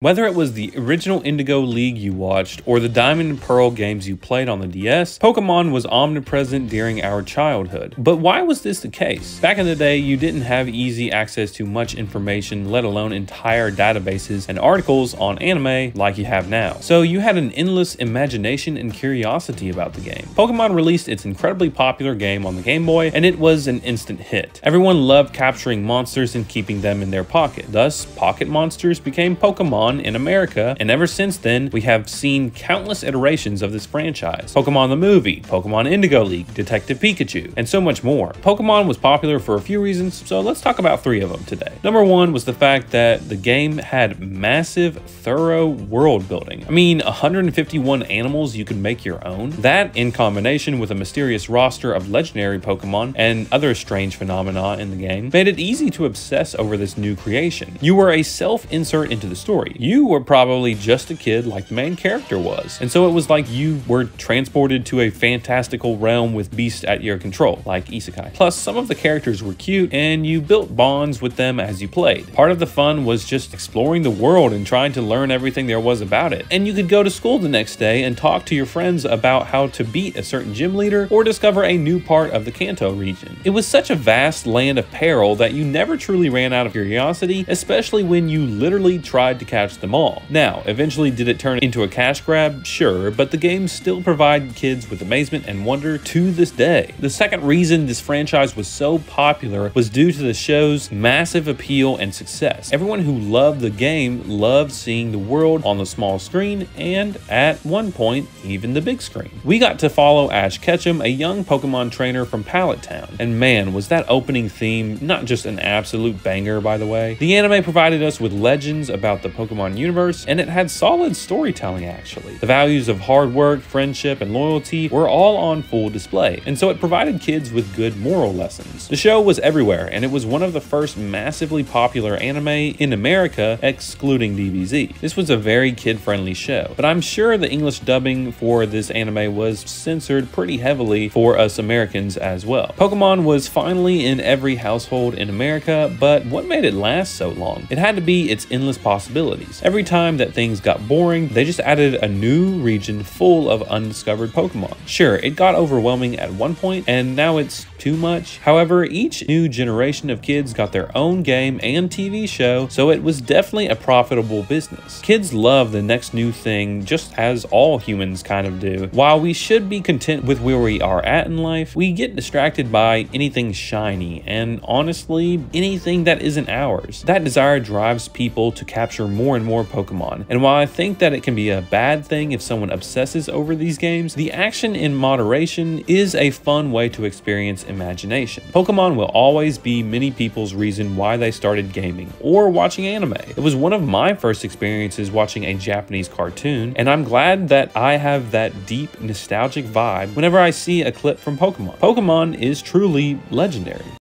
Whether it was the original Indigo League you watched or the Diamond and Pearl games you played on the DS, Pokemon was omnipresent during our childhood. But why was this the case? Back in the day, you didn't have easy access to much information, let alone entire databases and articles on anime like you have now. So you had an endless imagination and curiosity about the game. Pokemon released its incredibly popular game on the Game Boy, and it was an instant hit. Everyone loved capturing monsters and keeping them in their pocket. Thus, pocket monsters became Pokemon Pokemon in America, and ever since then, we have seen countless iterations of this franchise. Pokemon the movie, Pokemon Indigo League, Detective Pikachu, and so much more. Pokemon was popular for a few reasons, so let's talk about three of them today. Number one was the fact that the game had massive, thorough world building. I mean, 151 animals you could make your own. That, in combination with a mysterious roster of legendary Pokemon and other strange phenomena in the game, made it easy to obsess over this new creation. You were a self-insert into the story you were probably just a kid like the main character was. And so it was like you were transported to a fantastical realm with beasts at your control, like Isekai. Plus, some of the characters were cute and you built bonds with them as you played. Part of the fun was just exploring the world and trying to learn everything there was about it. And you could go to school the next day and talk to your friends about how to beat a certain gym leader or discover a new part of the Kanto region. It was such a vast land of peril that you never truly ran out of curiosity, especially when you literally tried to catch catch them all. Now, eventually did it turn into a cash grab? Sure, but the games still provide kids with amazement and wonder to this day. The second reason this franchise was so popular was due to the show's massive appeal and success. Everyone who loved the game loved seeing the world on the small screen and, at one point, even the big screen. We got to follow Ash Ketchum, a young Pokemon trainer from Pallet Town, and man, was that opening theme not just an absolute banger, by the way. The anime provided us with legends about the Pokemon Pokemon universe, and it had solid storytelling actually. The values of hard work, friendship, and loyalty were all on full display, and so it provided kids with good moral lessons. The show was everywhere, and it was one of the first massively popular anime in America, excluding DBZ. This was a very kid-friendly show, but I'm sure the English dubbing for this anime was censored pretty heavily for us Americans as well. Pokemon was finally in every household in America, but what made it last so long? It had to be its endless Every time that things got boring, they just added a new region full of undiscovered Pokemon. Sure, it got overwhelming at one point, and now it's too much. However, each new generation of kids got their own game and TV show, so it was definitely a profitable business. Kids love the next new thing just as all humans kind of do. While we should be content with where we are at in life, we get distracted by anything shiny and honestly, anything that isn't ours. That desire drives people to capture more and more Pokemon. And while I think that it can be a bad thing if someone obsesses over these games, the action in moderation is a fun way to experience imagination. Pokemon will always be many people's reason why they started gaming or watching anime. It was one of my first experiences watching a Japanese cartoon, and I'm glad that I have that deep nostalgic vibe whenever I see a clip from Pokemon. Pokemon is truly legendary.